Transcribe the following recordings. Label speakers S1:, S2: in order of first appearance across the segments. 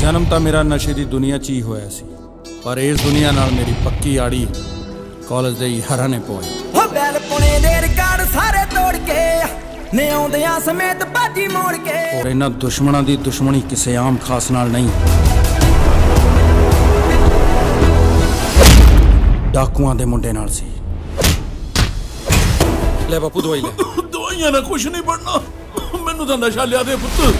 S1: ਜਨਮ ਤਾਂ ਮੇਰਾ ਨਸ਼ੇ ਦੀ ਦੁਨੀਆ 'ਚ ਹੀ ਹੋਇਆ ਸੀ ਪਰ ਇਸ ਦੁਨੀਆ ਨਾਲ ਮੇਰੀ ਪੱਕੀ ਆੜੀ ਕਾਲਜ ਦੇ ਯਾਰਾਂ ਨੇ ਪਵਾਈ।
S2: ਹੋ ਬੈਲ ਪੁਣੇ ਦੇ ਰਿਕਾਰਡ ਸਾਰੇ ਤੋੜ ਕੇ ਨੇ ਆਉਂਦਿਆਂ ਸਮੇਤ ਬਾਜੀ ਮੋੜ ਕੇ।
S1: ਔਰ ਇਹਨਾਂ ਦੁਸ਼ਮਣਾਂ ਦੀ ਦੁਸ਼ਮਣੀ ਕਿਸੇ ਆਮ ਖਾਸ ਨਾਲ ਨਹੀਂ। ਡਾਕੂਆਂ ਦੇ ਮੁੰਡੇ ਨਾਲ ਸੀ। ਲੈ ਬਾਪੂ ਦਵਾਈ ਲੈ।
S3: ਦਵਾਈਆਂ ਨਾਲ ਕੁਛ ਨਹੀਂ ਬਣਨਾ। ਮੈਨੂੰ ਤਾਂ ਨਸ਼ਾ ਲਿਆ ਦੇ ਪੁੱਤ।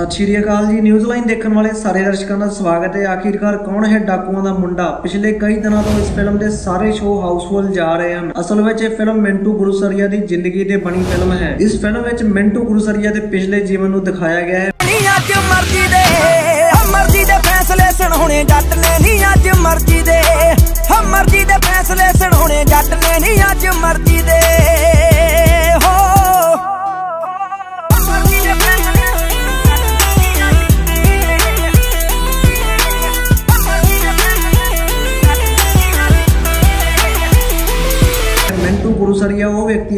S4: ਸਤਿ ਸ਼੍ਰੀ ਅਕਾਲ ਜੀ। ਨਿਊਜ਼ ਲਾਈਨ ਦੇਖਣ ਵਾਲੇ ਸਾਰੇ ਦਰਸ਼ਕਾਂ ਦਾ ਸਵਾਗਤ ਹੈ। ਆਖਿਰਕਾਰ ਕੌਣ ਹੈ ਡਾਕੂਆਂ ਦਾ ਮੁੰਡਾ? ਪਿਛਲੇ ਕਈ ਦਿਨਾਂ ਤੋਂ ਇਸ ਫਿਲਮ ਦੇ ਸਾਰੇ ਸ਼ੋਅ ਹਾਊਸਫੁੱਲ ਜਾ ਰਹੇ ਹਨ। ਅਸਲ ਵਿੱਚ ਇਹ ਫਿਲਮ ਮਿੰਟੂ ਗੁਰੂਸਰੀਆ ਦੀ ਜ਼ਿੰਦਗੀ ਤੇ ਬਣੀ ਫਿਲਮ ਹੈ। ਇਸ ਫਿਲਮ ਵਿੱਚ ਮਿੰਟੂ ਗੁਰੂਸਰੀਆ ਦੇ ਪਿਛਲੇ ਜੀਵਨ ਨੂੰ ਦਿਖਾਇਆ ਗਿਆ ਹੈ।
S2: ਅੱਜ ਮਰਜ਼ੀ ਦੇ। ਮਰਜ਼ੀ ਦੇ ਫੈਸਲੇ ਸੁਣਾਉਣੇ ਜੱਟ ਨੇ ਨੀ ਅੱਜ ਮਰਜ਼ੀ ਦੇ। ਮਰਜ਼ੀ ਦੇ ਫੈਸਲੇ ਸੁਣਾਉਣੇ ਜੱਟ ਨੇ ਨੀ ਅੱਜ ਮਰਜ਼ੀ ਦੇ।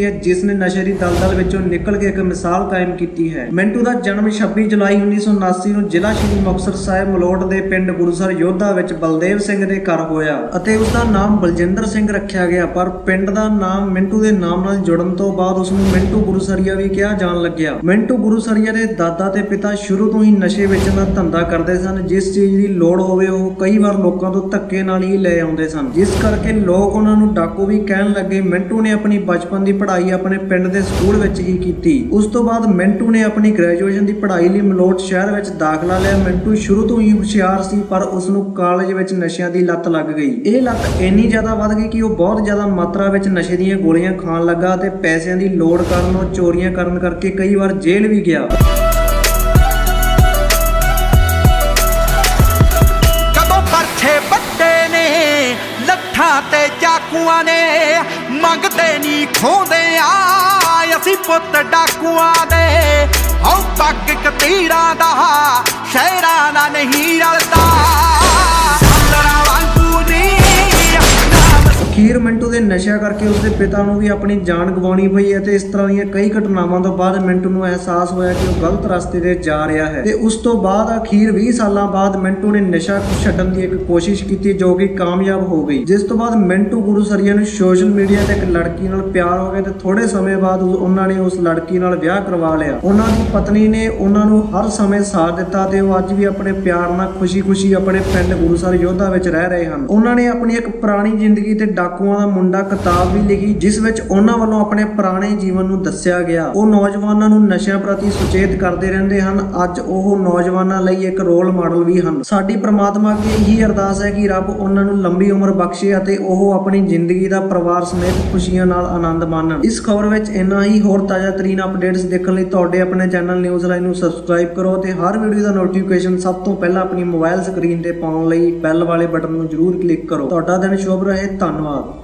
S2: ਹੈ,
S4: ਜਿਸ ਨੇ ਨਸ਼ੇ ਦੀ ਦਲਦਲ ਵਿੱਚੋਂ ਨਿਕਲ ਕੇ ਇੱਕ ਮਿਸਾਲ ਕਾਇਮ ਕੀਤੀ ਹੈ। ਮਿੰਟੂ ਦਾ ਜਨਮ 26 ਜੁਲਾਈ 1979 ਨੂੰ ਜ਼ਿਲ੍ਹਾ ਸ਼੍ਰੀ ਮੁਕਤਸਰ ਸਾਹਿਬ ਮਲੋਟ ਦੇ ਪਿੰਡ ਗੁਰੂਸਰ ਯੋਧਾ ਵਿੱਚ ਬਲਦੇਵ ਸਿੰਘ ਦੇ ਘਰ ਹੋਇਆ ਅਤੇ ਉਸ ਦਾ ਨਾਮ ਬਲਜਿੰਦਰ ਸਿੰਘ ਰੱਖਿਆ ਗਿਆ, ਪਰ ਪਿੰਡ ਦਾ ਨਾਮ ਮਿੰਟੂ ਦੇ ਨਾਮ ਨਾਲ ਜੁੜਨ ਤੋਂ ਬਾਅਦ ਉਸ ਨੂੰ ਮਿੰਟੂ ਗੁਰੂਸਰੀਆ ਵੀ ਕਿਹਾ ਜਾਣ ਲੱਗਿਆ। ਮਿੰਟੂ ਗੁਰੂਸਰੀਆ ਦੇ ਦਾਦਾ ਤੇ ਪਿਤਾ ਸ਼ੁਰੂ ਤੋਂ ਹੀ ਨਸ਼ੇ ਵੇਚਣ ਦਾ ਧੰਦਾ ਕਰਦੇ ਸਨ, ਜਿਸ ਚੀਜ਼ ਦੀ ਲੋੜ ਹੋਵੇ ਉਹ ਕਈ ਵਾਰ ਲੋਕਾਂ ਤੋਂ ਧੱਕੇ ਨਾਲ ਹੀ ਲੈ ਆਉਂਦੇ ਸਨ। ਜਿਸ ਕਰਕੇ ਲੋਕ ਉਹਨਾਂ ਨੂੰ ਡਾਕੂ ਵੀ ਕਹਿਣ ਲੱਗੇ, ਮਿੰਟੂ ਨੇ ਆਪਣੀ ਬਚਪਨ ਦੀ ਪੜ੍ਹਾਈ ਆਪਣੇ ਪਿੰਡ ਦੇ ਸਕੂਲ ਵਿੱਚ ਹੀ ਕੀਤੀ। ਉਸ ਤੋਂ ਬਾਅਦ ਮਿੰਟੂ ਨੇ ਆਪਣੀ ਗ੍ਰੈਜੂਏਸ਼ਨ ਦੀ ਪੜ੍ਹਾਈ ਲਈ ਮਲੋਟ ਸ਼ਹਿਰ ਵਿੱਚ ਦਾਖਲਾ ਲਿਆ। ਮਿੰਟੂ ਸ਼ੁਰੂ ਤੋਂ ਹੀ ਹੁਸ਼ਿਆਰ ਸੀ, ਪਰ ਉਸ ਨੂੰ ਕਾਲਜ ਵਿੱਚ ਨਸ਼ਿਆਂ ਦੀ ਲੱਤ ਲੱਗ ਗਈ। ਇਹ ਲੱਤ ਇੰਨੀ ਜ਼ਿਆਦਾ ਵੱਧ ਗਈ ਕਿ ਉਹ ਬਹੁਤ ਜ਼ਿਆਦਾ ਮਾਤਰਾ ਵਿੱਚ ਨਸ਼ੇ ਦੀਆਂ ਗੋਲੀਆਂ ਖਾਣ ਲੱਗਾ ਤੇ ਪੈਸਿਆਂ ਦੀ ਲੋੜ ਕਾਰਨ ਉਹ ਚੋਰੀਆਂ ਕਰਨ ਕਰਕੇ ਕਈ ਵਾਰ ਜੇਲ੍ਹ ਵੀ ਗਿਆ।
S5: ਲੱਠਾਂ ਤੇ ਚਾਕੂਆਂ ਨੇ, ਮੰਗਦੇ ਨਹੀਂ ਖੋਦੇ ਆ ਪੁੱਤ ਡਾਕੂਆਂ ਦੇ। ਹਉ ਪੱਕ ਕਤੀਰਾਂ ਦਾ, ਸ਼ਹਿਰਾਂ ਦਾ ਨਹੀਂ ਰਲਦਾ। ਸਾਲਰਾ ਵਾਂਗੂ ਨਹੀਂ ਨਾਮ
S4: ਅਖੀਰ ਨਸ਼ਾ ਕਰਕੇ ਉਸਦੇ ਪਿਤਾ ਨੂੰ ਵੀ ਆਪਣੀ ਜਾਨ ਗਵਾਉਣੀ ਪਈ ਹੈ ਤੇ ਇਸ ਤਰ੍ਹਾਂ ਦੀਆਂ ਕਈ ਘਟਨਾਵਾਂ ਤੋਂ ਬਾਅਦ ਮਿੰਟੂ ਨੂੰ ਅਹਿਸਾਸ ਹੋਇਆ ਕਿ ਉਹ ਗਲਤ ਰਸਤੇ ਤੇ ਜਾ ਰਿਹਾ ਹੈ। ਤੇ ਉਸ ਤੋਂ ਬਾਅਦ ਅਖੀਰ 20 ਸਾਲਾਂ ਬਾਅਦ ਮਿੰਟੂ ਨੇ ਨਸ਼ਾ ਛੱਡਣ ਦੀ ਇੱਕ ਕੋਸ਼ਿਸ਼ ਕੀਤੀ ਜੋ ਕਿ ਕਾਮਯਾਬ ਹੋ ਗਈ। ਜਿਸ ਤੋਂ ਬਾਅਦ ਮਿੰਟੂ ਗੁਰੂਸਰੀਆ ਨੂੰ ਸੋਸ਼ਲ ਮੀਡੀਆ ਤੇ ਇੱਕ ਲੜਕੀ ਨਾਲ ਪਿਆਰ ਹੋ ਗਿਆ ਤੇ ਥੋੜੇ ਸਮੇਂ ਬਾਅਦ ਉਹਨਾਂ ਨੇ ਉਸ ਲੜਕੀ ਨਾਲ ਵਿਆਹ ਕਰਵਾ ਲਿਆ। ਉਹਨਾਂ ਦੀ ਪਤਨੀ ਨੇ ਉਹਨਾਂ ਨੂੰ ਹਰ ਸਮੇਂ ਸਾਥ ਦਿੱਤਾ ਤੇ ਉਹ ਅੱਜ ਵੀ ਆਪਣੇ ਪਿਆਰ ਨਾਲ ਖੁਸ਼ੀ-ਖੁਸ਼ੀ ਆਪਣੇ ਪਿੰਡ ਗੁਰੂਸਰ ਯੋਧਾ ਵਿੱਚ ਰਹਿ ਰਹੇ ਹਨ। ਉਹਨਾਂ ਨੇ ਆਪਣੀ ਇੱਕ ਪੁਰਾਣੀ ਜ਼ਿੰਦਗੀ ਤੇ ਡਾਕੂਆਂ ਦਾ ਮੁੰਡਾ ਮੁੰਡਾ ਕਿਤਾਬ ਵੀ ਲਿਖੀ, ਜਿਸ ਵਿੱਚ ਉਹਨਾਂ ਵੱਲੋਂ ਆਪਣੇ ਪੁਰਾਣੇ ਜੀਵਨ ਨੂੰ ਦੱਸਿਆ ਗਿਆ। ਉਹ ਨੌਜਵਾਨਾਂ ਨੂੰ ਨਸ਼ਿਆਂ ਪ੍ਰਤੀ ਸੁਚੇਤ ਕਰਦੇ ਰਹਿੰਦੇ ਹਨ। ਅੱਜ ਉਹ ਨੌਜਵਾਨਾਂ ਲਈ ਇੱਕ ਰੋਲ ਮਾਡਲ ਵੀ ਹਨ। ਸਾਡੀ ਪ੍ਰਮਾਤਮਾ ਅੱਗੇ ਇਹੀ ਅਰਦਾਸ ਹੈ ਕਿ ਰੱਬ ਉਹਨਾਂ ਨੂੰ ਲੰਬੀ ਉਮਰ ਬਖਸ਼ੇ ਅਤੇ ਉਹ ਆਪਣੀ ਜ਼ਿੰਦਗੀ ਦਾ ਪਰਿਵਾਰ ਸਮੇਤ ਖੁਸ਼ੀਆਂ ਨਾਲ ਆਨੰਦ ਮਾਣਨ। ਇਸ ਖਬਰ ਵਿੱਚ ਇੰਨਾ ਹੀ। ਹੋਰ ਤਾਜ਼ਾ ਤਰੀਨ ਅਪਡੇਟਸ ਦੇਖਣ ਲਈ ਤੁਹਾਡੇ ਆਪਣੇ ਚੈਨਲ ਨਿਊਜ਼ ਲਾਈਨ ਨੂੰ ਸਬਸਕ੍ਰਾਈਬ ਕਰੋ ਤੇ ਹਰ ਵੀਡੀਓ ਦਾ ਨੋਟੀਫਿਕੇਸ਼ਨ ਸਭ ਤੋਂ ਪਹਿਲਾਂ ਆਪਣੀ ਮੋਬਾਈਲ ਸਕਰੀਨ ਤੇ ਪਾਉਣ ਲਈ ਬੈਲ ਵਾਲੇ ਬਟਨ ਨੂੰ ਜ਼ਰੂਰ ਕਲਿੱਕ ਕਰੋ। ਤੁਹਾਡਾ ਦਿਨ ਸ਼ੁਭ ਰਹੇ। ਧੰਨਵਾਦ।